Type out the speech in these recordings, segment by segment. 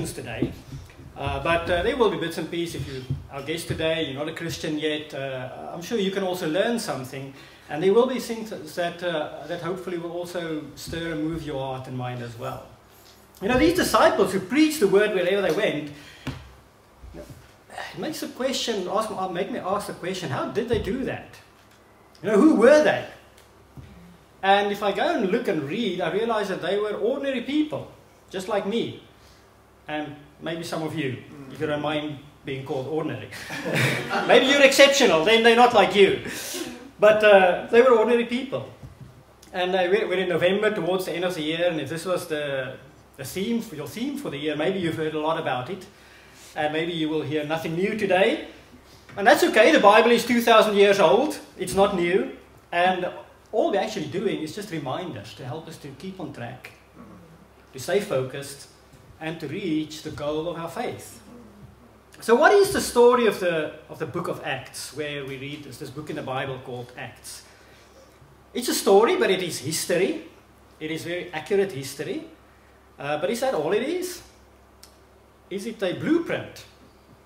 sections today. Uh, but uh, there will be bits and pieces if you our guest today, you're not a Christian yet. Uh, I'm sure you can also learn something. And there will be things that, uh, that hopefully will also stir and move your heart and mind as well. You know, these disciples who preached the word wherever they went, it makes a question, ask, uh, make me ask the question, how did they do that? You know, who were they? And if I go and look and read, I realize that they were ordinary people, just like me. And maybe some of you, if you don't mind being called ordinary. maybe you're exceptional, then they're not like you. But uh, they were ordinary people. And uh, we're, in November, towards the end of the year, and if this was the, the theme, for your theme for the year, maybe you've heard a lot about it. And maybe you will hear nothing new today. And that's okay, the Bible is 2,000 years old, it's not new. And all we're actually doing is just reminders to help us to keep on track, to stay focused, and to reach the goal of our faith. So, what is the story of the, of the book of Acts, where we read this, this book in the Bible called Acts? It's a story, but it is history. It is very accurate history. Uh, but is that all it is? Is it a blueprint,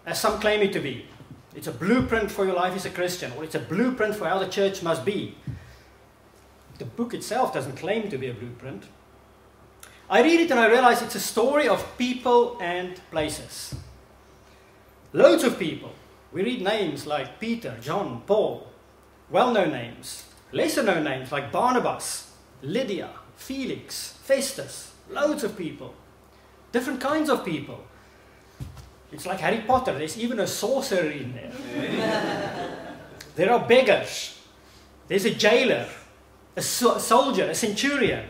as some claim it to be? It's a blueprint for your life as a Christian, or it's a blueprint for how the church must be. The book itself doesn't claim to be a blueprint. I read it and I realize it's a story of people and places. Loads of people. We read names like Peter, John, Paul, well known names, lesser known names like Barnabas, Lydia, Felix, Festus, loads of people, different kinds of people. It's like Harry Potter, there's even a sorcerer in there. there are beggars, there's a jailer, a so soldier, a centurion,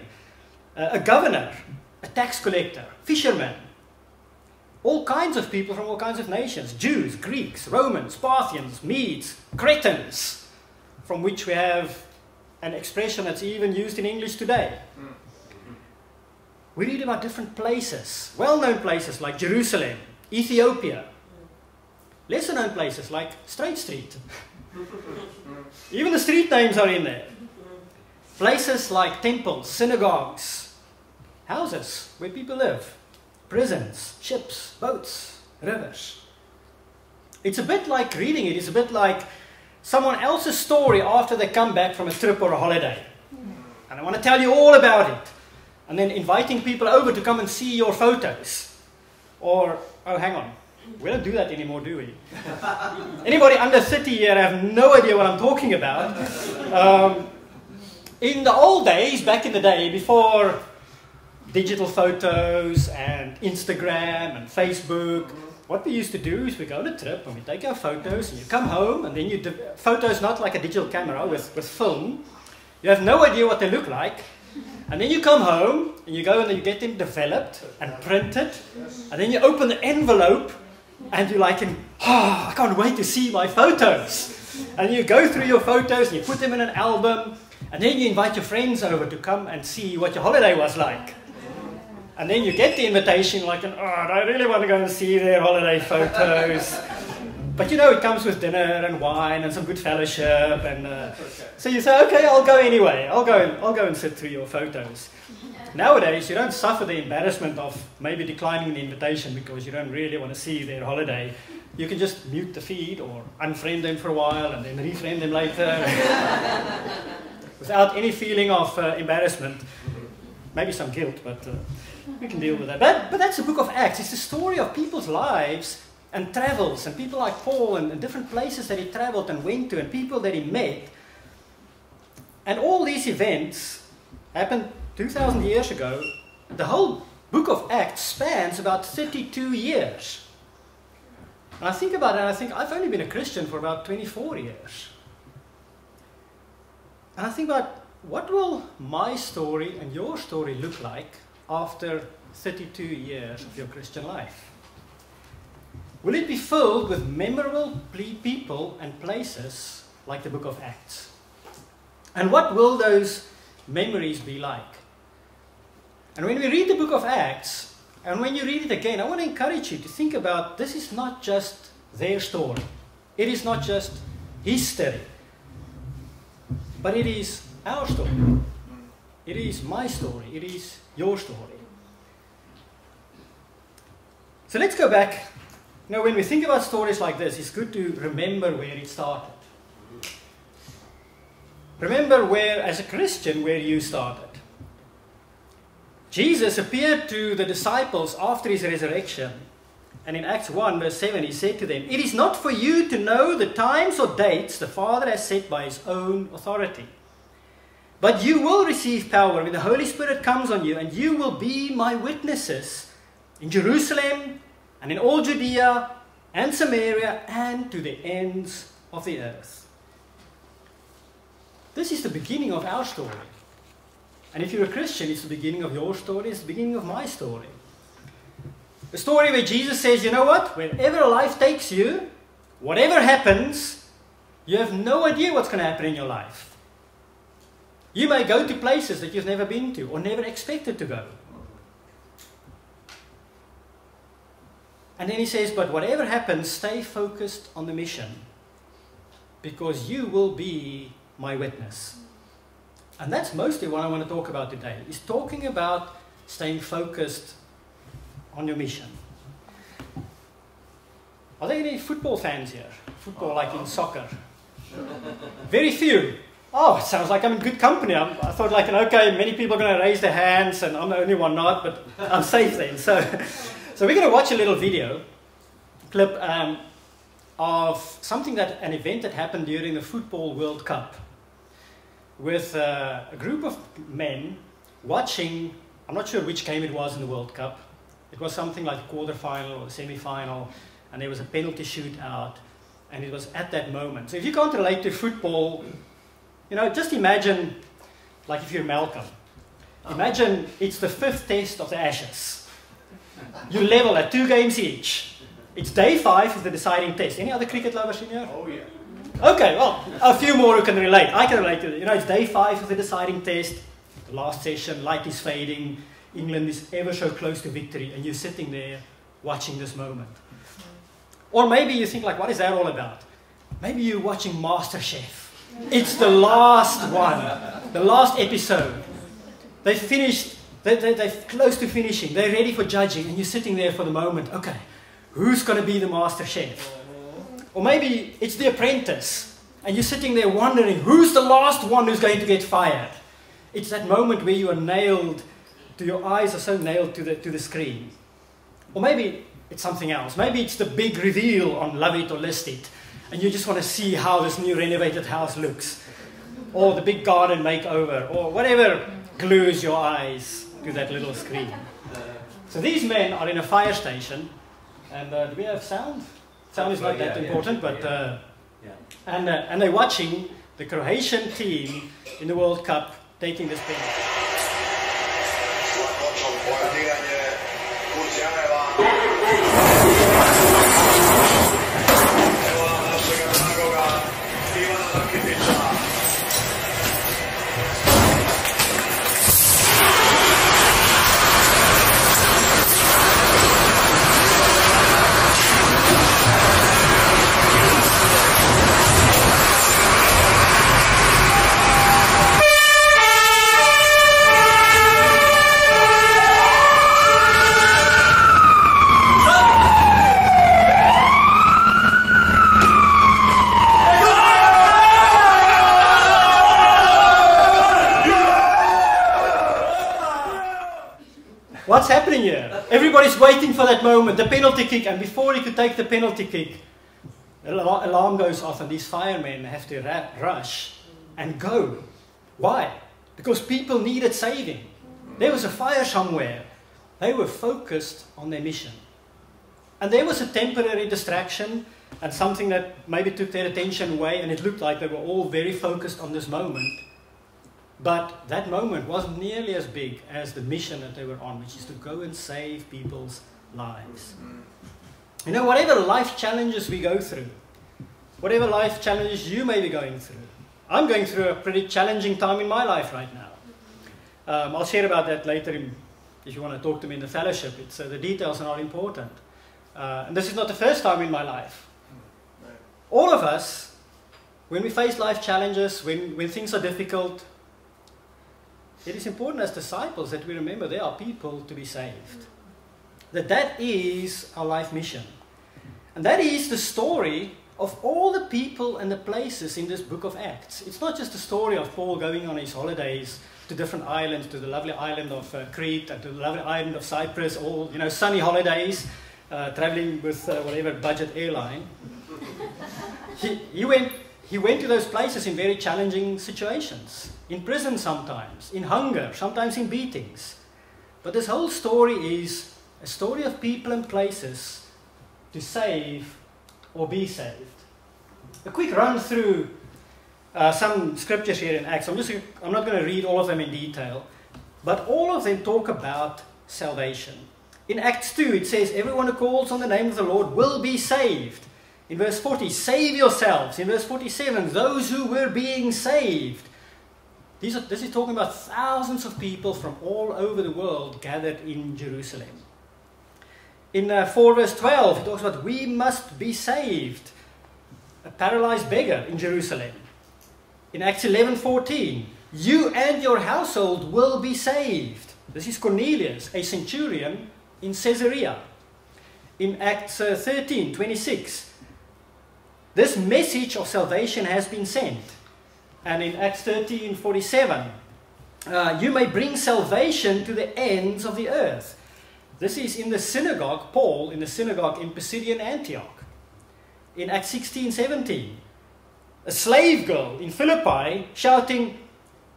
Uh, a governor, a tax collector, fishermen, all kinds of people from all kinds of nations Jews, Greeks, Romans, Parthians, Medes, Cretans, from which we have an expression that's even used in English today. We read about different places, well known places like Jerusalem, Ethiopia, lesser known places like Straight Street. even the street names are in there. Places like temples, synagogues, houses where people live, prisons, ships, boats, rivers. It's a bit like reading it, it's a bit like someone else's story after they come back from a trip or a holiday. And I want to tell you all about it. And then inviting people over to come and see your photos. Or, oh, hang on. We don't do that anymore, do we? Anybody under 30 here have no idea what I'm talking about. Um, in the old days, back in the day, before digital photos and Instagram and Facebook, mm-hmm. what we used to do is we go on a trip and we take our photos and you come home and then you, photos not like a digital camera with, with film. You have no idea what they look like. And then you come home and you go and you get them developed and printed. And then you open the envelope and you're like, oh, I can't wait to see my photos. And you go through your photos and you put them in an album and then you invite your friends over to come and see what your holiday was like. And then you get the invitation like, oh, I really want to go and see their holiday photos. but you know, it comes with dinner and wine and some good fellowship. And uh, so you say, okay, I'll go anyway. I'll go, and, I'll go and sit through your photos. Nowadays, you don't suffer the embarrassment of maybe declining the invitation because you don't really want to see their holiday. You can just mute the feed or unfriend them for a while and then refriend them later. without any feeling of uh, embarrassment. Maybe some guilt, but uh, we can deal with that. But, but that's the book of Acts. It's the story of people's lives and travels, and people like Paul and, and different places that he traveled and went to, and people that he met. And all these events happened 2,000 years ago. The whole book of Acts spans about 32 years. And I think about it, and I think I've only been a Christian for about 24 years. And I think about what will my story and your story look like after 32 years of your Christian life? Will it be filled with memorable people and places like the book of Acts? And what will those memories be like? And when we read the book of Acts, and when you read it again, I want to encourage you to think about this is not just their story, it is not just history. But it is our story. It is my story. It is your story. So let's go back. Know, when we think about stories like this, it's good to remember where it started. Remember where, as a Christian, where you started. Jesus appeared to the disciples after his resurrection. And in Acts 1, verse 7, he said to them, It is not for you to know the times or dates the Father has set by his own authority. But you will receive power when the Holy Spirit comes on you, and you will be my witnesses in Jerusalem and in all Judea and Samaria and to the ends of the earth. This is the beginning of our story. And if you're a Christian, it's the beginning of your story, it's the beginning of my story. A story where Jesus says, you know what? Wherever life takes you, whatever happens, you have no idea what's going to happen in your life. You may go to places that you've never been to or never expected to go. And then he says, but whatever happens, stay focused on the mission because you will be my witness. And that's mostly what I want to talk about today, is talking about staying focused on your mission. Are there any football fans here? Football like in soccer? Very few. Oh, it sounds like I'm in good company. I'm, i thought like, okay, many people are going to raise their hands and I'm the only one not, but I'm safe then. So, so we're going to watch a little video clip um, of something that, an event that happened during the Football World Cup with uh, a group of men watching, I'm not sure which game it was in the World Cup. It was something like quarter-final or semi-final, and there was a penalty shootout, and it was at that moment. So if you can't relate to football, you know, just imagine, like if you're Malcolm, imagine it's the fifth test of the Ashes. You level at two games each. It's day five of the deciding test. Any other cricket lovers in here? Oh, yeah. Okay, well, a few more who can relate. I can relate to it. You know, it's day five of the deciding test. The last session, light is fading. England is ever so close to victory, and you're sitting there watching this moment. Or maybe you think, like, what is that all about? Maybe you're watching MasterChef. It's the last one, the last episode. They finished, they, they, they're close to finishing, they're ready for judging, and you're sitting there for the moment. Okay, who's going to be the Master Chef? Or maybe it's the apprentice, and you're sitting there wondering who's the last one who's going to get fired. It's that moment where you are nailed, to your eyes are so nailed to the, to the screen. Or maybe it's something else. Maybe it's the big reveal on Love It or List It, and you just want to see how this new renovated house looks. Or the big garden makeover, or whatever glues your eyes to that little screen. So these men are in a fire station, and uh, do we have sound? Sound is not that important, but uh, and uh, and they're watching the Croatian team in the World Cup taking this penalty. Waiting for that moment, the penalty kick, and before he could take the penalty kick, the alarm goes off, and these firemen have to rush and go. Why? Because people needed saving. There was a fire somewhere. They were focused on their mission. And there was a temporary distraction and something that maybe took their attention away, and it looked like they were all very focused on this moment. But that moment wasn't nearly as big as the mission that they were on, which is to go and save people's lives. You know, whatever life challenges we go through, whatever life challenges you may be going through, I'm going through a pretty challenging time in my life right now. Um, I'll share about that later in, if you want to talk to me in the fellowship. It's, uh, the details are not important. Uh, and this is not the first time in my life. All of us, when we face life challenges, when, when things are difficult, it is important as disciples that we remember there are people to be saved. that that is our life mission. And that is the story of all the people and the places in this book of Acts. It's not just a story of Paul going on his holidays to different islands, to the lovely island of uh, Crete and to the lovely island of Cyprus, all you know, sunny holidays, uh, traveling with uh, whatever budget airline. he, he, went, he went to those places in very challenging situations, in prison sometimes, in hunger, sometimes in beatings. But this whole story is a story of people and places to save or be saved. A quick run through uh, some scriptures here in Acts. I'm, just, I'm not going to read all of them in detail, but all of them talk about salvation. In Acts 2, it says, Everyone who calls on the name of the Lord will be saved. In verse 40, save yourselves. In verse 47, those who were being saved. Are, this is talking about thousands of people from all over the world gathered in Jerusalem. In uh, 4 verse 12, it talks about we must be saved. A paralyzed beggar in Jerusalem. In Acts 11:14, you and your household will be saved. This is Cornelius, a centurion in Caesarea. In Acts uh, 13:26, this message of salvation has been sent. And in Acts 13:47, uh, you may bring salvation to the ends of the earth. This is in the synagogue, Paul, in the synagogue in Pisidian Antioch. In Acts 16 17, a slave girl in Philippi shouting,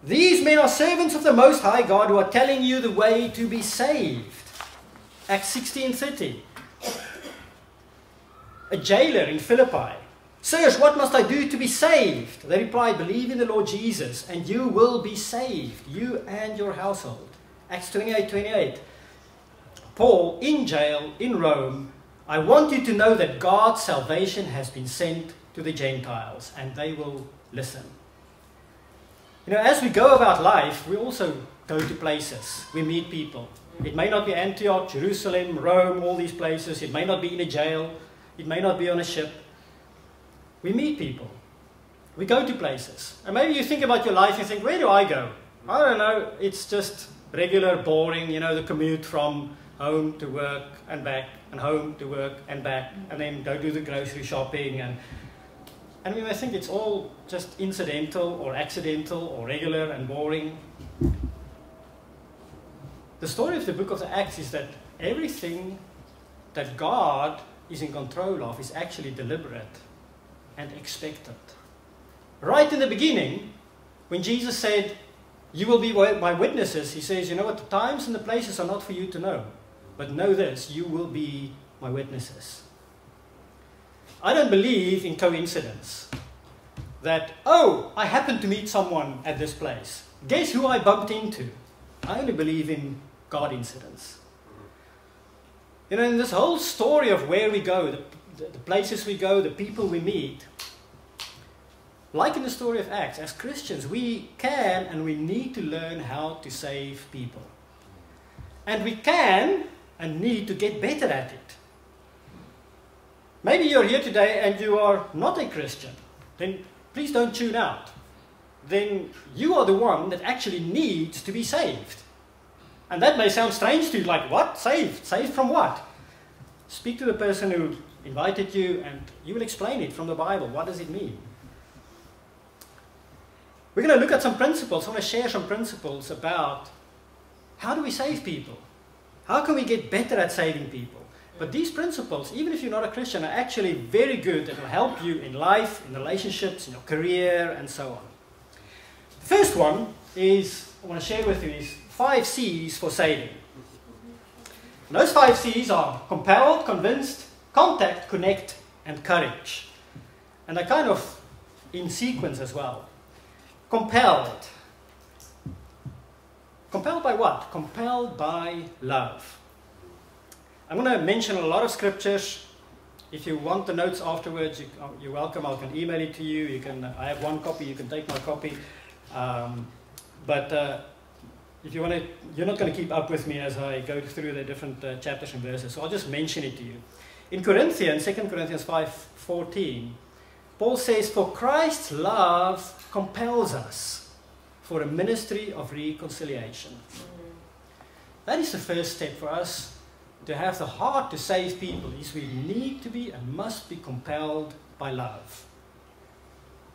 These men are servants of the Most High God who are telling you the way to be saved. Acts 16:30. A jailer in Philippi. Sirs, what must I do to be saved? They replied, Believe in the Lord Jesus, and you will be saved, you and your household. Acts 28 28. Paul in jail in Rome. I want you to know that God's salvation has been sent to the Gentiles, and they will listen. You know, as we go about life, we also go to places, we meet people. It may not be Antioch, Jerusalem, Rome, all these places. It may not be in a jail. It may not be on a ship. We meet people. We go to places. And maybe you think about your life and think, where do I go? I don't know. It's just regular, boring, you know, the commute from home to work and back, and home to work and back, and then go do the grocery shopping and and we may think it's all just incidental or accidental or regular and boring. The story of the book of the Acts is that everything that God is in control of is actually deliberate and expected. Right in the beginning, when Jesus said, You will be my witnesses, he says, You know what? The times and the places are not for you to know. But know this, you will be my witnesses. I don't believe in coincidence. That, oh, I happened to meet someone at this place. Guess who I bumped into? I only believe in God incidents. You know, in this whole story of where we go, the, the, places we go, the people we meet, like in the story of Acts, as Christians, we can and we need to learn how to save people. And we can and need to get better at it. Maybe you're here today and you are not a Christian. Then please don't tune out. Then you are the one that actually needs to be saved. And that may sound strange to you, like, what? Saved? Saved from what? Speak to the person who invited you and you will explain it from the Bible. What does it mean? We're going to look at some principles. I want to share some principles about how do we save people? How can we get better at saving people? But these principles, even if you're not a Christian, are actually very good and will help you in life, in relationships, in your career, and so on. The first one is, I want to share with you, is five C's for saving. And those five C's are compelled, convinced, contact, connect, and courage. And they're kind of in sequence as well. Compelled. Compelled by what? Compelled by love. I'm going to mention a lot of scriptures. If you want the notes afterwards, you, are welcome. I can email it to you. You can. I have one copy. You can take my copy. Um, but uh, if you want to, you're not going to keep up with me as I go through the different uh, chapters and verses. So I'll just mention it to you. In Corinthians, 2 Corinthians 5:14, Paul says, "For Christ's love compels us for a ministry of reconciliation." That is the first step for us to have the heart to save people is we need to be and must be compelled by love.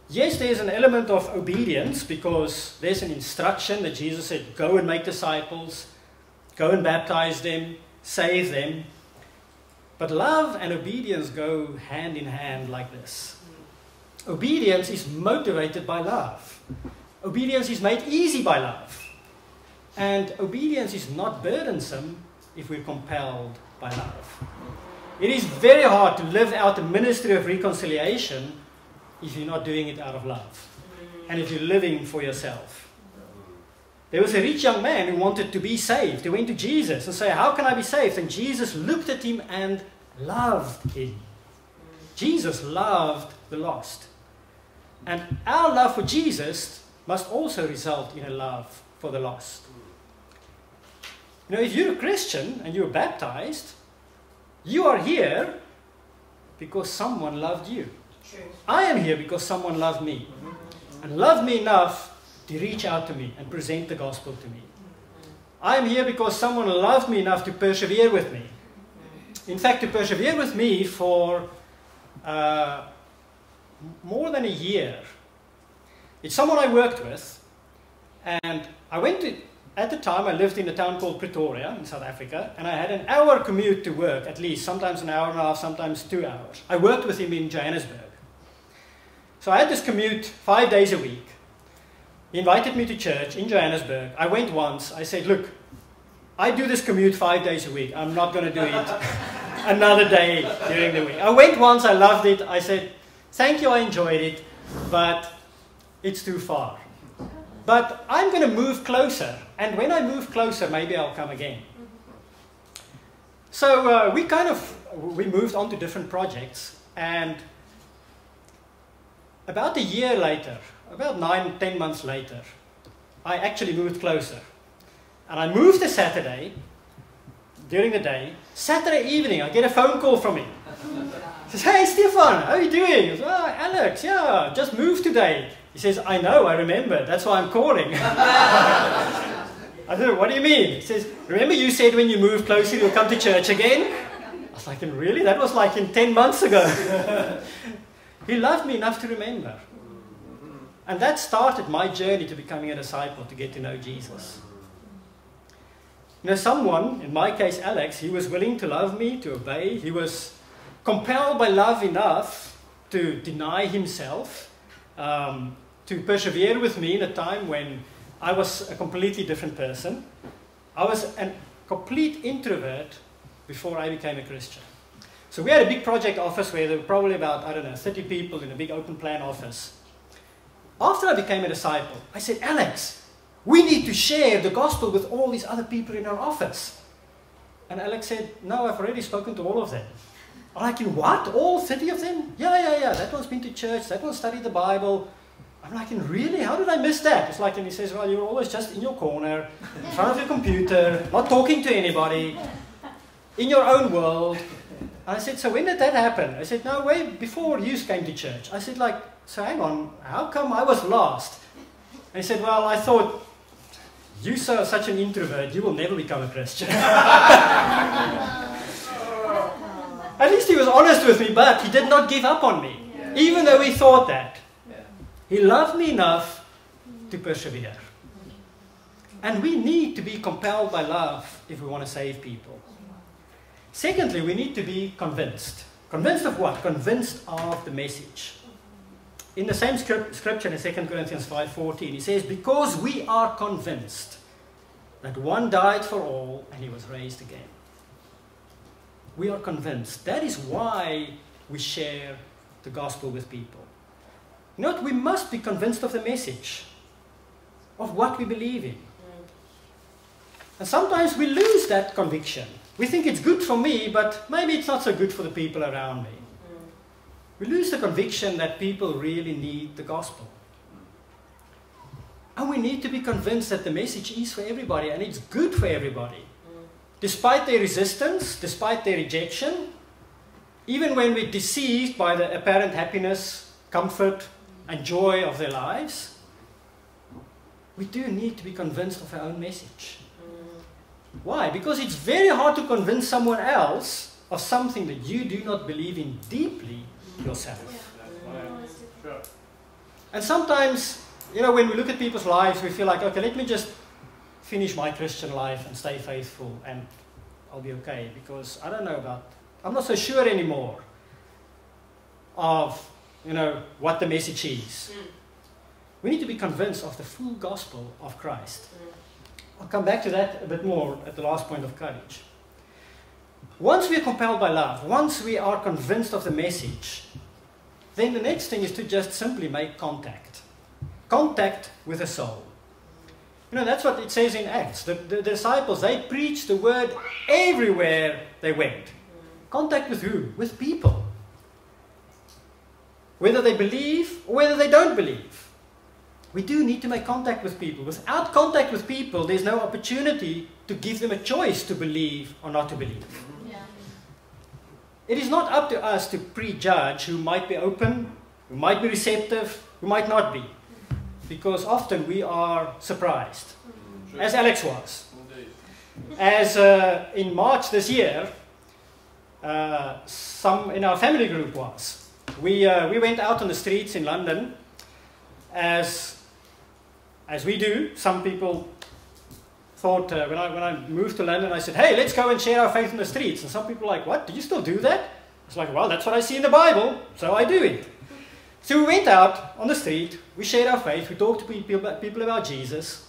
Yes, there's an element of obedience because there's an instruction that Jesus said, go and make disciples, go and baptize them, save them. But love and obedience go hand in hand like this. Obedience is motivated by love. Obedience is made easy by love. And obedience is not burdensome if we're compelled by love. It is very hard to live out the ministry of reconciliation if you're not doing it out of love and if you're living for yourself. There was a rich young man who wanted to be saved. He went to Jesus and said, How can I be saved? And Jesus looked at him and loved him. Jesus loved the lost. And our love for Jesus must also result in a love for the lost. You know, if you're a Christian and you're baptized, you are here because someone loved you. True. I am here because someone loved me and loved me enough to reach out to me and present the gospel to me. I am here because someone loved me enough to persevere with me. In fact, to persevere with me for uh, more than a year. It's someone I worked with, and I went to at the time, I lived in a town called Pretoria in South Africa, and I had an hour commute to work, at least, sometimes an hour and a half, sometimes two hours. I worked with him in Johannesburg. So I had this commute five days a week. He invited me to church in Johannesburg. I went once. I said, Look, I do this commute five days a week. I'm not going to do it another day during the week. I went once, I loved it. I said, Thank you, I enjoyed it, but it's too far. But I'm going to move closer. And when I move closer, maybe I'll come again. So uh, we kind of, we moved on to different projects. And about a year later, about nine, ten months later, I actually moved closer. And I moved a Saturday, during the day. Saturday evening, I get a phone call from him. He says, hey Stefan, how are you doing? I says, oh, Alex, yeah, just moved today. He says, I know, I remember. That's why I'm calling. I said, what do you mean? He says, remember you said when you move closer you'll come to church again? I was like, really? That was like in 10 months ago. he loved me enough to remember. And that started my journey to becoming a disciple, to get to know Jesus. You know, someone, in my case Alex, he was willing to love me, to obey. He was compelled by love enough to deny himself um, to persevere with me in a time when I was a completely different person. I was a complete introvert before I became a Christian. So we had a big project office where there were probably about, I don't know, 30 people in a big open plan office. After I became a disciple, I said, Alex, we need to share the gospel with all these other people in our office. And Alex said, no, I've already spoken to all of them. I'm like, in what? All 30 of them? Yeah, yeah, yeah. That one's been to church. That one studied the Bible. I'm like, in really? How did I miss that? It's like, and he says, well, you're always just in your corner, in front of your computer, not talking to anybody, in your own world. And I said, so when did that happen? I said, no, way before you came to church. I said, like, so hang on, how come I was lost? And he said, well, I thought, you are such an introvert, you will never become a Christian. At least he was honest with me, but he did not give up on me, yeah. even though he thought that. Yeah. He loved me enough to persevere. And we need to be compelled by love if we want to save people. Secondly, we need to be convinced. Convinced of what? Convinced of the message. In the same script, scripture in 2 Corinthians 5.14, he says, Because we are convinced that one died for all and he was raised again. We are convinced. That is why we share the gospel with people. Not we must be convinced of the message, of what we believe in. And sometimes we lose that conviction. We think it's good for me, but maybe it's not so good for the people around me. We lose the conviction that people really need the gospel. And we need to be convinced that the message is for everybody and it's good for everybody. Despite their resistance, despite their rejection, even when we're deceived by the apparent happiness, comfort, and joy of their lives, we do need to be convinced of our own message. Why? Because it's very hard to convince someone else of something that you do not believe in deeply yourself. And sometimes, you know, when we look at people's lives, we feel like, okay, let me just finish my Christian life and stay faithful and I'll be okay because I don't know about, I'm not so sure anymore of, you know, what the message is. Mm. We need to be convinced of the full gospel of Christ. Mm. I'll come back to that a bit more at the last point of courage. Once we are compelled by love, once we are convinced of the message, then the next thing is to just simply make contact. Contact with a soul. You know, that's what it says in Acts. The, the, disciples, they preached the word everywhere they went. Contact with who? With people. Whether they believe or whether they don't believe. We do need to make contact with people. Without contact with people, there's no opportunity to give them a choice to believe or not to believe. It is not up to us to prejudge who might be open, who might be receptive, who might not be because often we are surprised, as Alex was. As uh, in March this year, uh, some in our family group was. We, uh, we went out on the streets in London as, as we do. Some people thought, uh, when, I, when I moved to London, I said, hey, let's go and share our faith in the streets. And some people were like, what, do you still do that? It's like, well, that's what I see in the Bible, so I do it. So we went out on the street, we shared our faith, we talked to people, people about Jesus,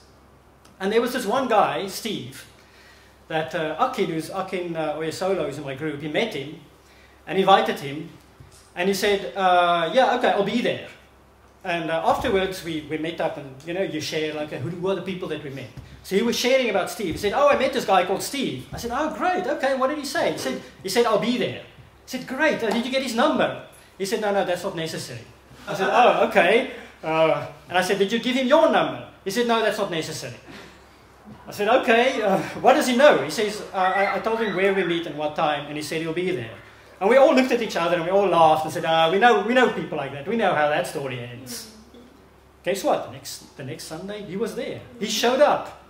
and there was this one guy, Steve, that uh, Akin, who's Akin uh, Oyesolo, who's in my group, he met him and invited him, and he said, uh, yeah, okay, I'll be there. And uh, afterwards, we, we met up and, you know, you share, like, who were the people that we met? So he was sharing about Steve. He said, oh, I met this guy called Steve. I said, oh, great, okay, what did he say? He said, he said I'll be there. I said, great, uh, did you get his number? He said, no, no, that's not necessary. I said, oh, okay. Uh, and I said, did you give him your number? He said, no, that's not necessary. I said, okay, uh, what does he know? He says, I, I, told him where we meet and what time, and he said he'll be there. And we all looked at each other and we all laughed and said, ah, we, know, we know people like that. We know how that story ends. Guess what? The next, the next Sunday, he was there. He showed up.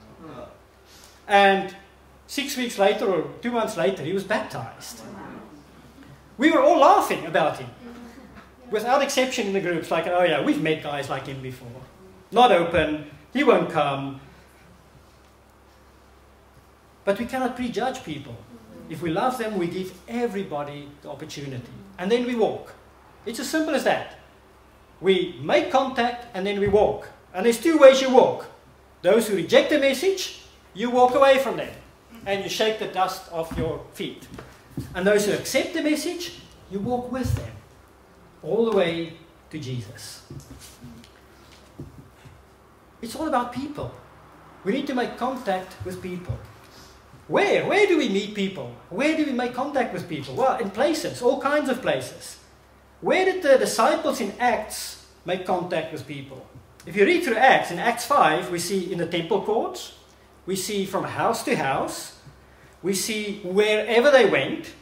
And six weeks later or two months later, he was baptized. We were all laughing about him without exception in the groups, like, oh yeah, we've met guys like him before. Not open, he won't come. But we cannot prejudge people. If we love them, we give everybody the opportunity. And then we walk. It's as simple as that. We make contact and then we walk. And there's two ways you walk. Those who reject the message, you walk away from them and you shake the dust off your feet. And those who accept the message, you walk with them all the way to Jesus. It's all about people. We need to make contact with people. Where? Where do we meet people? Where do we make contact with people? Well, in places, all kinds of places. Where did the disciples in Acts make contact with people? If you read through Acts, in Acts 5, we see in the temple courts, we see from house to house, we see wherever they went,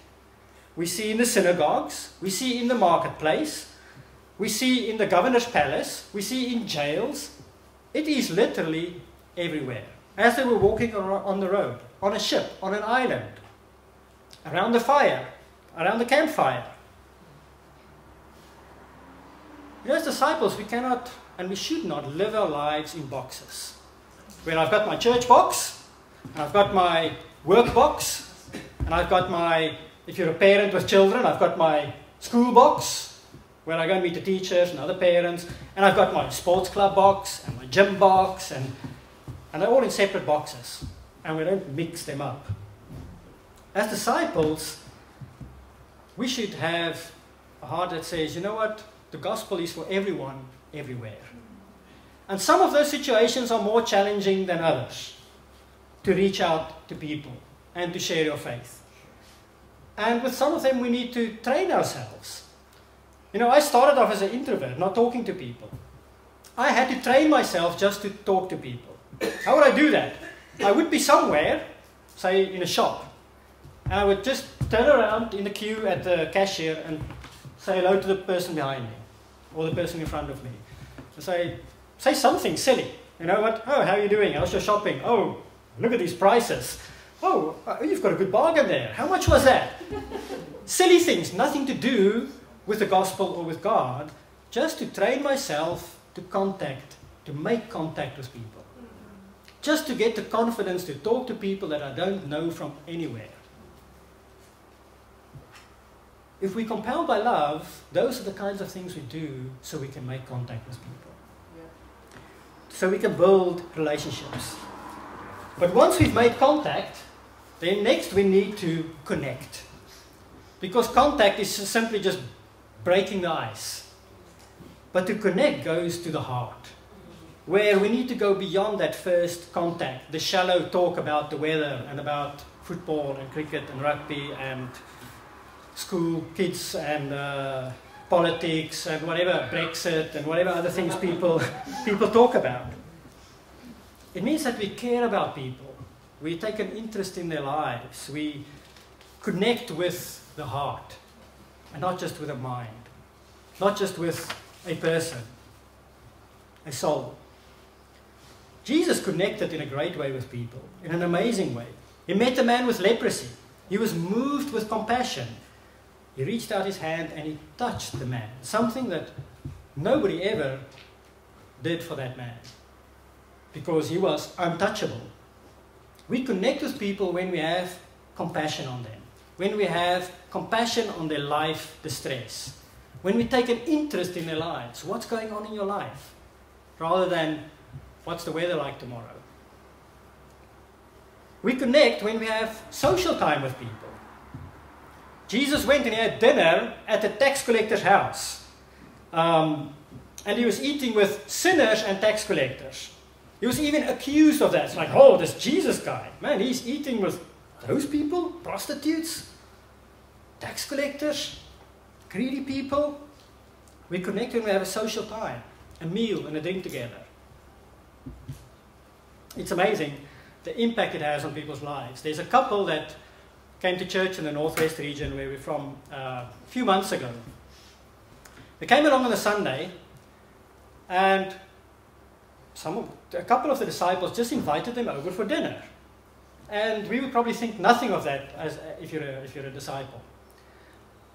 we see in the synagogues, we see in the marketplace, we see in the governor's palace, we see in jails. It is literally everywhere. As they were walking on the road, on a ship, on an island, around the fire, around the campfire. You know, as disciples, we cannot and we should not live our lives in boxes. Where I've got my church box, and I've got my work box, and I've got my if you're a parent with children, I've got my school box where I go and meet the teachers and other parents, and I've got my sports club box and my gym box, and, and they're all in separate boxes, and we don't mix them up. As disciples, we should have a heart that says, you know what, the gospel is for everyone, everywhere. And some of those situations are more challenging than others to reach out to people and to share your faith. And with some of them, we need to train ourselves. You know, I started off as an introvert, not talking to people. I had to train myself just to talk to people. How would I do that? I would be somewhere, say in a shop, and I would just turn around in the queue at the cashier and say hello to the person behind me or the person in front of me. And say, say something silly. You know what? Oh, how are you doing? How's your shopping? Oh, look at these prices. Oh, uh, you've got a good bargain there. How much was that? Silly things, nothing to do with the gospel or with God, just to train myself to contact, to make contact with people. Just to get the confidence to talk to people that I don't know from anywhere. If we compel by love, those are the kinds of things we do so we can make contact with people. So we can build relationships. But once we've made contact, then next we need to connect. Because contact is simply just breaking the ice. But to connect goes to the heart, where we need to go beyond that first contact, the shallow talk about the weather and about football and cricket and rugby and school kids and uh, politics and whatever, Brexit and whatever other things people, people talk about. It means that we care about people. We take an interest in their lives. We connect with the heart and not just with a mind, not just with a person, a soul. Jesus connected in a great way with people, in an amazing way. He met a man with leprosy. He was moved with compassion. He reached out his hand and he touched the man, something that nobody ever did for that man because he was untouchable. We connect with people when we have compassion on them, when we have compassion on their life distress, when we take an interest in their lives. What's going on in your life? Rather than what's the weather like tomorrow. We connect when we have social time with people. Jesus went and he had dinner at the tax collector's house. Um, and he was eating with sinners and tax collectors. He was even accused of that. It's like, oh, this Jesus guy, man, he's eating with those people, prostitutes, tax collectors, greedy people. We connect when we have a social time, a meal and a drink together. It's amazing the impact it has on people's lives. There's a couple that came to church in the northwest region where we're from uh, a few months ago. They came along on a Sunday, and some of, a couple of the disciples just invited them over for dinner. And we would probably think nothing of that as, if, you're a, if you're a disciple.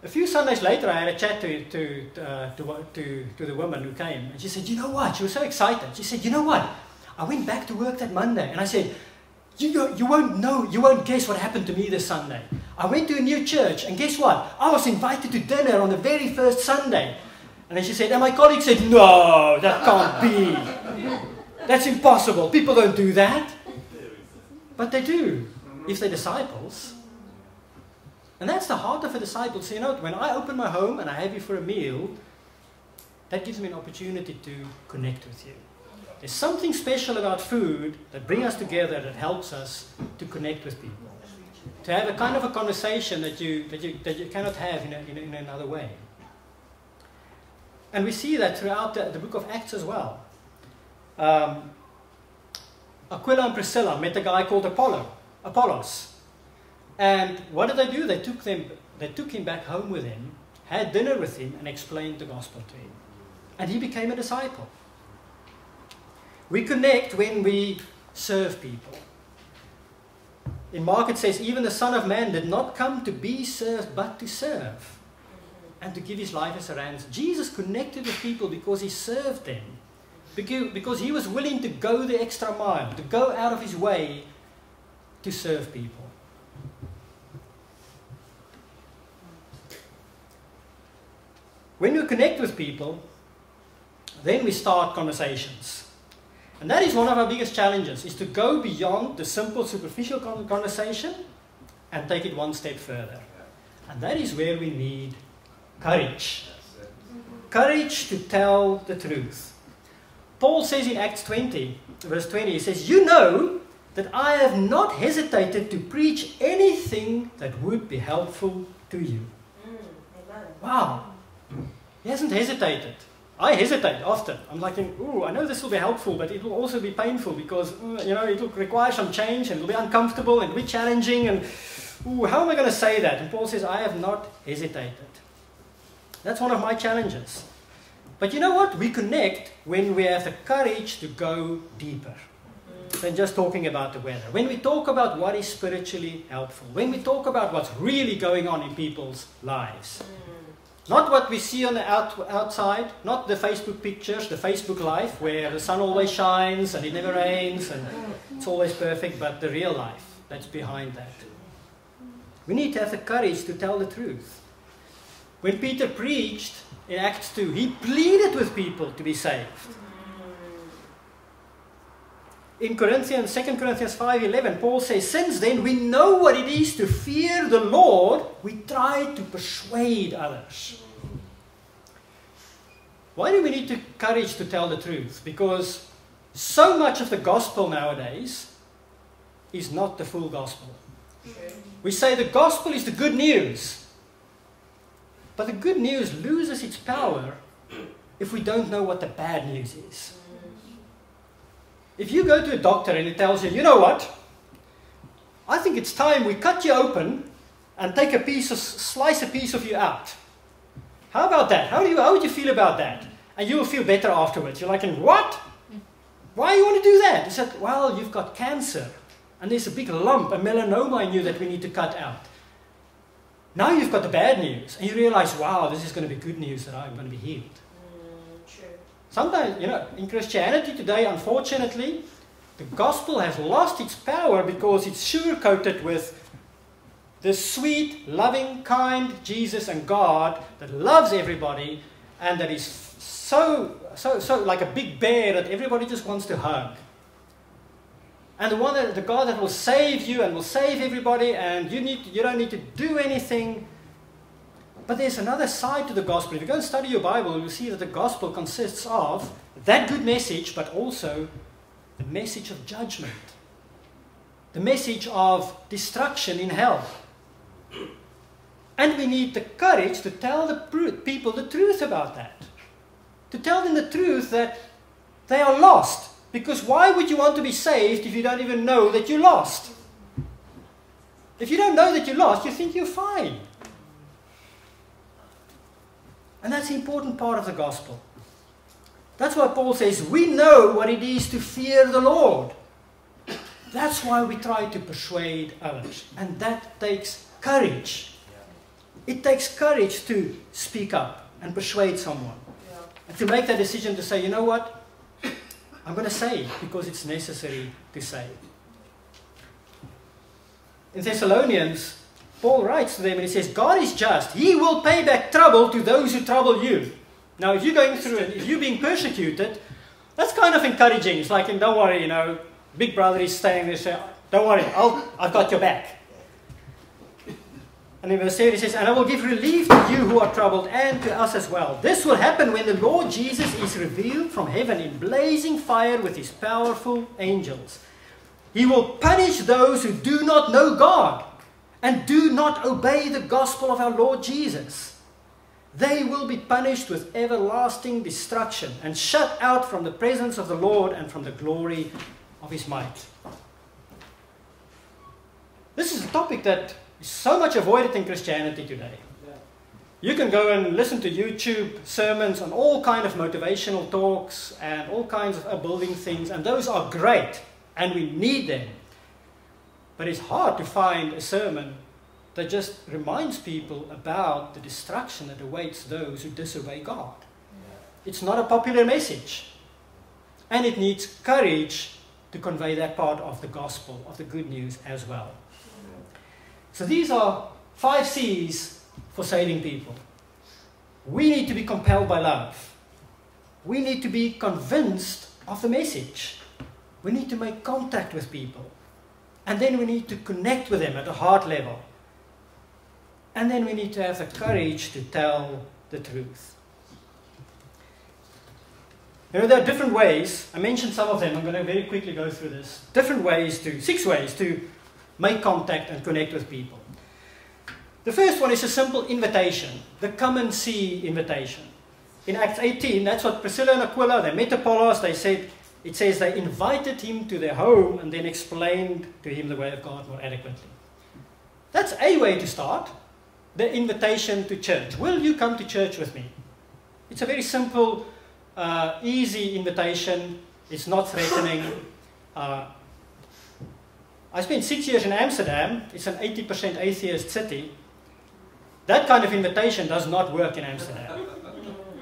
A few Sundays later, I had a chat to, to, uh, to, to, to the woman who came, and she said, You know what? She was so excited. She said, You know what? I went back to work that Monday, and I said, you, you, you won't know, you won't guess what happened to me this Sunday. I went to a new church, and guess what? I was invited to dinner on the very first Sunday. And then she said, and my colleague said, No, that can't be. That's impossible. People don't do that. But they do, if they're disciples. And that's the heart of a disciple. So, you know, when I open my home and I have you for a meal, that gives me an opportunity to connect with you. There's something special about food that brings us together that helps us to connect with people. To have a kind of a conversation that you, that you, that you cannot have in, a, in, a, in another way. And we see that throughout the, the book of Acts as well. Um, Aquila and Priscilla met a guy called Apollo, Apollos. And what did they do? They took, them, they took him back home with him, had dinner with him, and explained the gospel to him. And he became a disciple. We connect when we serve people. In Mark it says, even the Son of Man did not come to be served, but to serve and to give his life as a ransom. Jesus connected with people because he served them. Because he was willing to go the extra mile, to go out of his way to serve people. When we connect with people, then we start conversations. And that is one of our biggest challenges, is to go beyond the simple superficial conversation and take it one step further. And that is where we need courage. Courage to tell the truth. Paul says in Acts 20, verse 20, he says, You know that I have not hesitated to preach anything that would be helpful to you. Mm, wow. He hasn't hesitated. I hesitate often. I'm like, ooh, I know this will be helpful, but it will also be painful because, uh, you know, it will require some change and it'll be uncomfortable and be challenging and, ooh, how am I going to say that? And Paul says, I have not hesitated. That's one of my challenges. But you know what? We connect when we have the courage to go deeper. than just talking about the weather. When we talk about what is spiritually helpful, when we talk about what's really going on in people's lives, not what we see on the out, outside, not the Facebook pictures, the Facebook life where the sun always shines and it never rains and it's always perfect, but the real life that's behind that. We need to have the courage to tell the truth. When Peter preached in Acts 2, he pleaded with people to be saved. In Corinthians, 2 Corinthians 5:11, Paul says, "Since then we know what it is to fear the Lord, we try to persuade others." Why do we need courage to tell the truth? Because so much of the gospel nowadays is not the full gospel. We say the gospel is the good news. But the good news loses its power if we don't know what the bad news is. If you go to a doctor and he tells you, you know what? I think it's time we cut you open and take a piece of, slice a piece of you out. How about that? How, do you, how would you feel about that? And you will feel better afterwards. You're like, and what? Why you want to do that? He said, well, you've got cancer. And there's a big lump, a melanoma in you that we need to cut out. Now you've got the bad news. And you realize, wow, this is going to be good news that I'm going to be healed. Sometimes, you know, in Christianity today, unfortunately, the gospel has lost its power because it's sugar-coated with the sweet, loving, kind Jesus and God that loves everybody and that is so, so, so like a big bear that everybody just wants to hug. And the one that, the God that will save you and will save everybody and you, need, you don't need to do anything but there's another side to the gospel. If you go and study your Bible, you'll see that the gospel consists of that good message, but also the message of judgment, the message of destruction in hell. And we need the courage to tell the people the truth about that. To tell them the truth that they are lost. Because why would you want to be saved if you don't even know that you're lost? If you don't know that you're lost, you think you're fine. And that's the important part of the gospel. That's why Paul says, we know what it is to fear the Lord. That's why we try to persuade others. And that takes courage. It takes courage to speak up and persuade someone. And to make that decision to say, you know what? I'm going to say it because it's necessary to say it. In Thessalonians, Paul writes to them and he says, God is just. He will pay back trouble to those who trouble you. Now, if you're going through it, if you're being persecuted, that's kind of encouraging. It's like, don't worry, you know, Big Brother is staying there, so don't worry, I'll, I've got your back. And in verse 7 he says, And I will give relief to you who are troubled and to us as well. This will happen when the Lord Jesus is revealed from heaven in blazing fire with his powerful angels. He will punish those who do not know God and do not obey the gospel of our Lord Jesus, they will be punished with everlasting destruction and shut out from the presence of the Lord and from the glory of his might. This is a topic that is so much avoided in Christianity today. You can go and listen to YouTube sermons on all kind of motivational talks and all kinds of building things, and those are great, and we need them. But it's hard to find a sermon that just reminds people about the destruction that awaits those who disobey God. It's not a popular message. And it needs courage to convey that part of the gospel, of the good news as well. So these are five C's for saving people. We need to be compelled by love. We need to be convinced of the message. We need to make contact with people. And then we need to connect with them at a heart level. And then we need to have the courage to tell the truth. You know, there are different ways. I mentioned some of them. I'm going to very quickly go through this. Different ways to, six ways to make contact and connect with people. The first one is a simple invitation, the come and see invitation. In Acts 18, that's what Priscilla and Aquila, they met Apollos, they said, it says they invited him to their home and then explained to him the way of God more adequately. That's a way to start. The invitation to church. Will you come to church with me? It's a very simple, uh, easy invitation. It's not threatening. Uh, I spent six years in Amsterdam. It's an 80% atheist city. That kind of invitation does not work in Amsterdam.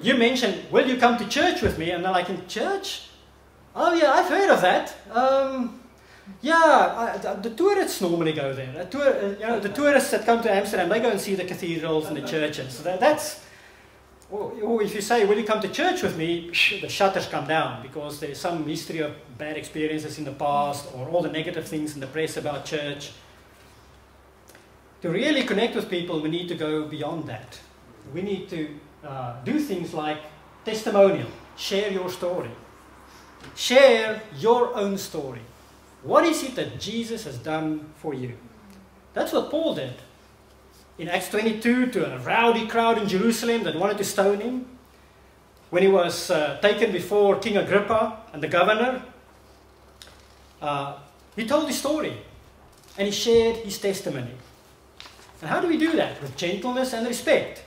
You mention, will you come to church with me? And they're like, in church? Oh yeah, I've heard of that. Um, yeah, I, the tourists normally go there. The, tour, uh, you know, the tourists that come to Amsterdam, they go and see the cathedrals and the churches. That, that's, or if you say, will you come to church with me, the shutters come down because there's some history of bad experiences in the past or all the negative things in the press about church. To really connect with people, we need to go beyond that. We need to uh, do things like testimonial, share your story. Share your own story. What is it that Jesus has done for you? That's what Paul did. In Acts 22, to a rowdy crowd in Jerusalem that wanted to stone him, when he was uh, taken before King Agrippa and the governor, uh, he told his story and he shared his testimony. And how do we do that? With gentleness and respect.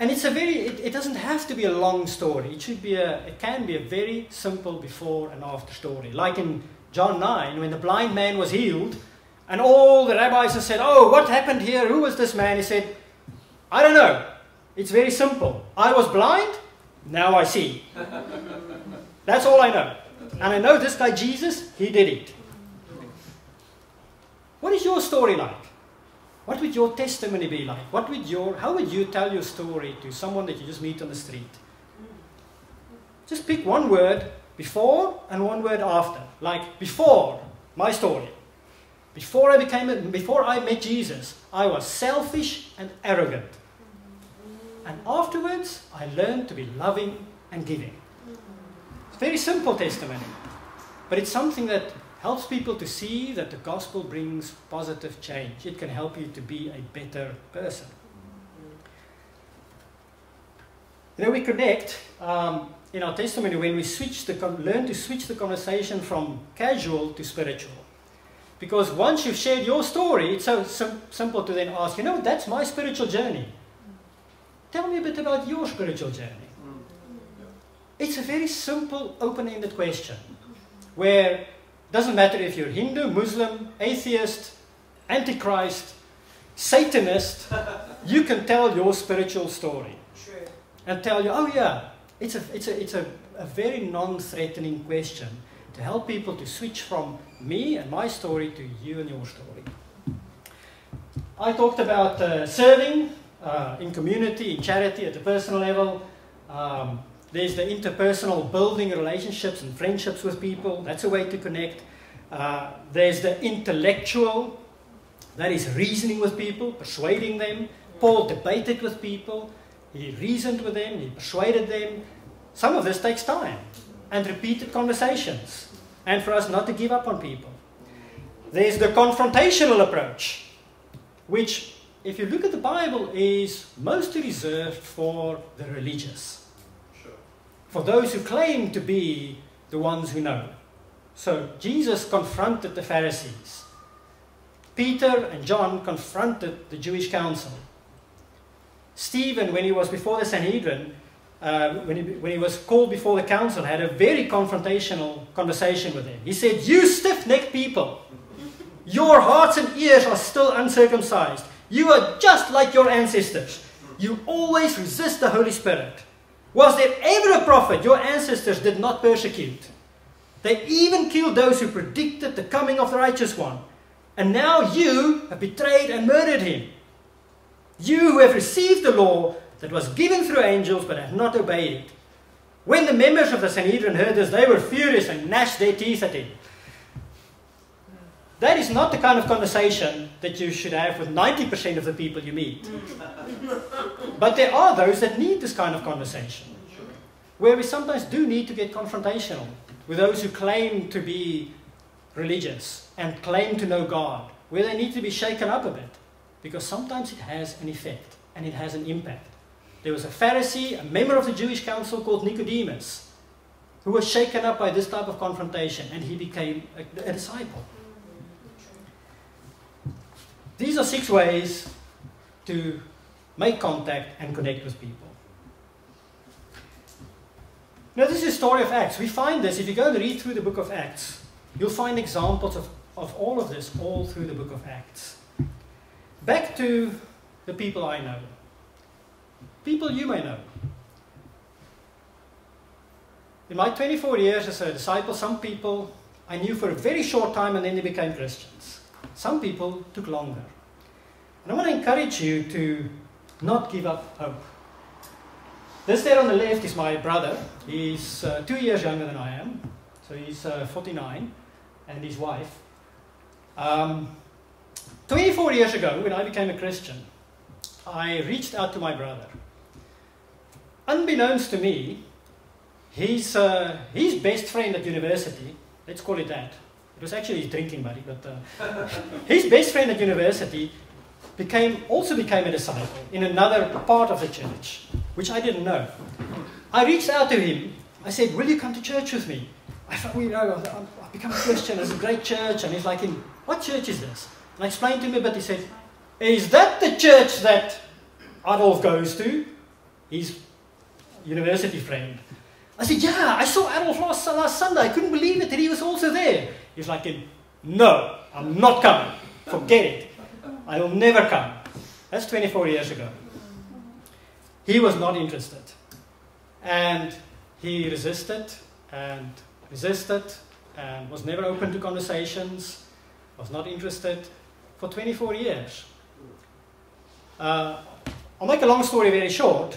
And it's a very, it, it, doesn't have to be a long story. It should be a, it can be a very simple before and after story. Like in John 9, when the blind man was healed, and all the rabbis have said, Oh, what happened here? Who was this man? He said, I don't know. It's very simple. I was blind, now I see. That's all I know. And I know this guy Jesus, he did it. What is your story like? What would your testimony be like? What would your, how would you tell your story to someone that you just meet on the street? Just pick one word before and one word after. Like before, my story. Before I became, before I met Jesus, I was selfish and arrogant. And afterwards, I learned to be loving and giving. It's very simple testimony, but it's something that helps people to see that the gospel brings positive change. It can help you to be a better person. You know, we connect um, in our testimony when we switch the learn to switch the conversation from casual to spiritual. Because once you've shared your story, it's so sim simple to then ask, you know, that's my spiritual journey. Tell me a bit about your spiritual journey. It's a very simple, open-ended question where doesn't matter if you're Hindu, Muslim, atheist, Antichrist, Satanist, you can tell your spiritual story. True. And tell you, oh yeah, it's a, it's a, it's a, a very non-threatening question to help people to switch from me and my story to you and your story. I talked about uh, serving uh, in community, in charity, at the personal level. Um, there's the interpersonal building relationships and friendships with people. That's a way to connect. Uh, there's the intellectual, that is reasoning with people, persuading them. Paul debated with people. He reasoned with them. He persuaded them. Some of this takes time and repeated conversations and for us not to give up on people. There's the confrontational approach, which, if you look at the Bible, is mostly reserved for the religious. For those who claim to be the ones who know. So Jesus confronted the Pharisees. Peter and John confronted the Jewish council. Stephen, when he was before the Sanhedrin, uh, when, he, when he was called before the council, had a very confrontational conversation with them. He said, You stiff necked people, your hearts and ears are still uncircumcised. You are just like your ancestors. You always resist the Holy Spirit. Was there ever a prophet your ancestors did not persecute? They even killed those who predicted the coming of the righteous one. And now you have betrayed and murdered him. You who have received the law that was given through angels but have not obeyed it. When the members of the Sanhedrin heard this, they were furious and gnashed their teeth at him. That is not the kind of conversation that you should have with 90% of the people you meet. but there are those that need this kind of conversation, where we sometimes do need to get confrontational with those who claim to be religious and claim to know God, where they need to be shaken up a bit, because sometimes it has an effect and it has an impact. There was a Pharisee, a member of the Jewish council called Nicodemus, who was shaken up by this type of confrontation and he became a, a disciple. These are six ways to make contact and connect with people. Now, this is the story of Acts. We find this, if you go and read through the book of Acts, you'll find examples of, of all of this all through the book of Acts. Back to the people I know. People you may know. In my 24 years as a disciple, some people I knew for a very short time and then they became Christians. Some people took longer. And I want to encourage you to not give up hope. This there on the left is my brother. He's uh, two years younger than I am. So he's uh, 49, and his wife. Um, 24 years ago, when I became a Christian, I reached out to my brother. Unbeknownst to me, his, uh, his best friend at university, let's call it that, it was actually his drinking buddy, but uh, his best friend at university became, also became a disciple in another part of the church, which I didn't know. I reached out to him. I said, Will you come to church with me? I thought, well, you know, I've become a Christian. It's a great church. And he's like, What church is this? And I explained to him, but he said, Is that the church that Adolf goes to? His university friend. I said, Yeah, I saw Adolf last, last Sunday. I couldn't believe it that he was also there. He's like, No, I'm not coming. Forget it. I will never come. That's 24 years ago. He was not interested. And he resisted and resisted and was never open to conversations, was not interested for 24 years. Uh, I'll make a long story very short.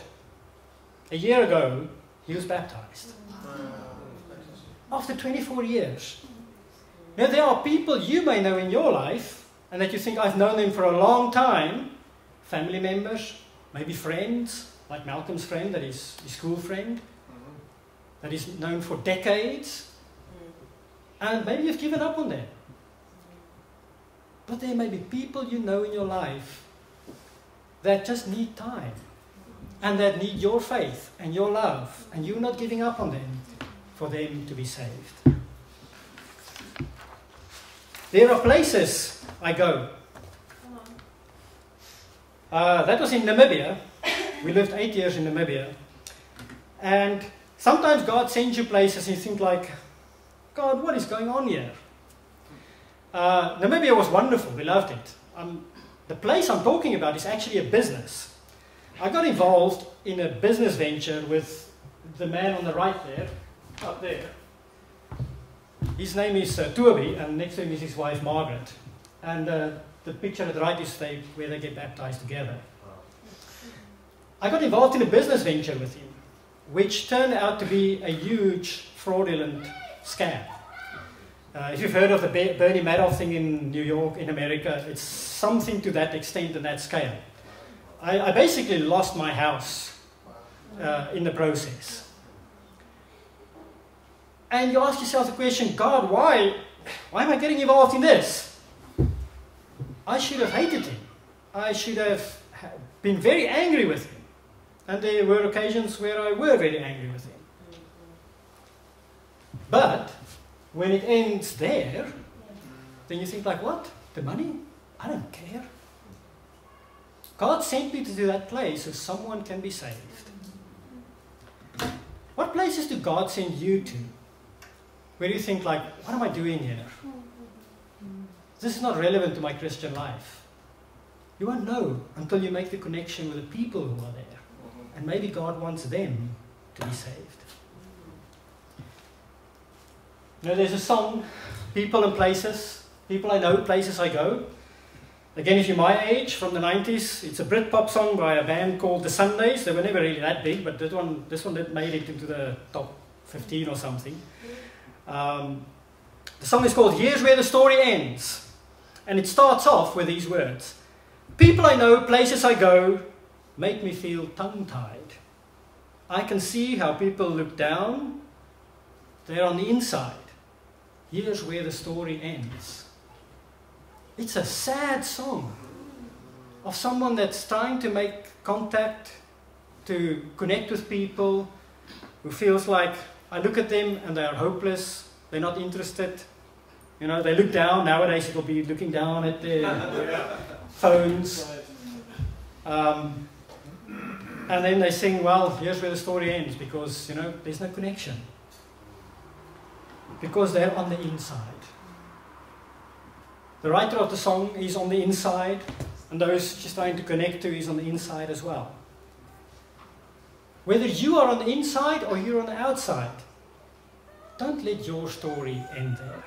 A year ago, he was baptized. After 24 years. Now, there are people you may know in your life and that you think I've known them for a long time. Family members, maybe friends, like Malcolm's friend, that is his school friend, mm-hmm. that is known for decades, mm-hmm. and maybe you've given up on them. But there may be people you know in your life that just need time mm-hmm. and that need your faith and your love, and you're not giving up on them for them to be saved. There are places I go. Uh, that was in Namibia. We lived eight years in Namibia. And sometimes God sends you places and you think like, God, what is going on here? Uh, Namibia was wonderful. We loved it. Um, the place I'm talking about is actually a business. I got involved in a business venture with the man on the right there, up there. His name is uh, and next to him is his wife Margaret. And uh, the picture at the right is they, where they get baptized together. I got involved in a business venture with him, which turned out to be a huge fraudulent scam. Uh, if you've heard of the Bernie Madoff thing in New York, in America, it's something to that extent and that scale. I, I basically lost my house uh, in the process. And you ask yourself the question, God, why, why am I getting involved in this? I should have hated him. I should have been very angry with him. And there were occasions where I were very angry with him. But when it ends there, then you think like, what? The money? I don't care. God sent me to do that place so someone can be saved. What places do God send you to? Where you think like, what am I doing here? This is not relevant to my Christian life. You won't know until you make the connection with the people who are there. And maybe God wants them to be saved. You know, there's a song, People and Places. People I know, places I go. Again, if you're my age, from the 90s, it's a Britpop song by a band called The Sundays. They were never really that big, but this one, this one made it into the top 15 or something. Um, the song is called Here's Where the Story Ends. And it starts off with these words People I know, places I go, make me feel tongue tied. I can see how people look down, they're on the inside. Here's where the story ends. It's a sad song of someone that's trying to make contact, to connect with people, who feels like I look at them and they are hopeless, they're not interested. You know, they look down. Nowadays, it'll be looking down at their phones. Um, and then they sing, well, here's where the story ends because, you know, there's no connection. Because they're on the inside. The writer of the song is on the inside, and those she's trying to connect to is on the inside as well. Whether you are on the inside or you're on the outside, don't let your story end there.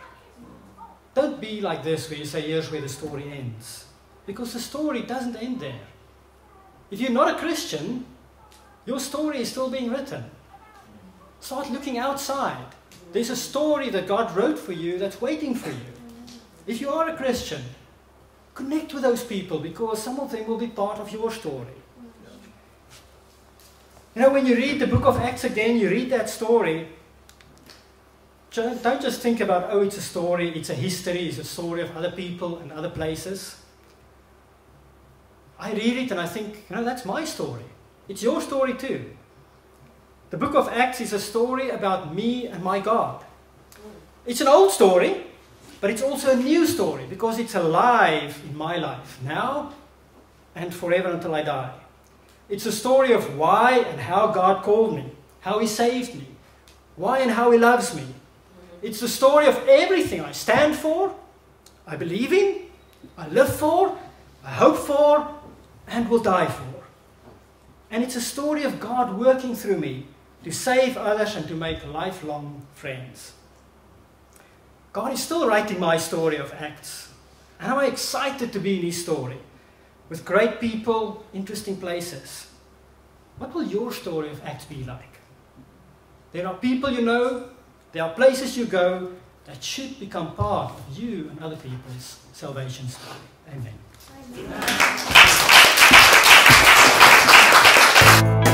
Don't be like this where you say, here's where the story ends. Because the story doesn't end there. If you're not a Christian, your story is still being written. Start looking outside. There's a story that God wrote for you that's waiting for you. If you are a Christian, connect with those people because some of them will be part of your story. You know, when you read the book of Acts again, you read that story. Don't just think about, oh, it's a story, it's a history, it's a story of other people and other places. I read it and I think, you know, that's my story. It's your story too. The book of Acts is a story about me and my God. It's an old story, but it's also a new story because it's alive in my life now and forever until I die. It's a story of why and how God called me, how He saved me, why and how He loves me. It's the story of everything I stand for, I believe in, I live for, I hope for, and will die for. And it's a story of God working through me to save others and to make lifelong friends. God is still writing my story of Acts, and I'm excited to be in His story with great people, interesting places. What will your story of Acts be like? There are people you know, there are places you go that should become part of you and other people's salvation story. Amen. Amen.